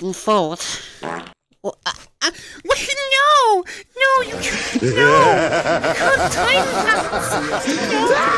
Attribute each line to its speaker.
Speaker 1: back and forth. Well, uh, uh, wait, no! No, you can't. No! You can't time travel. No!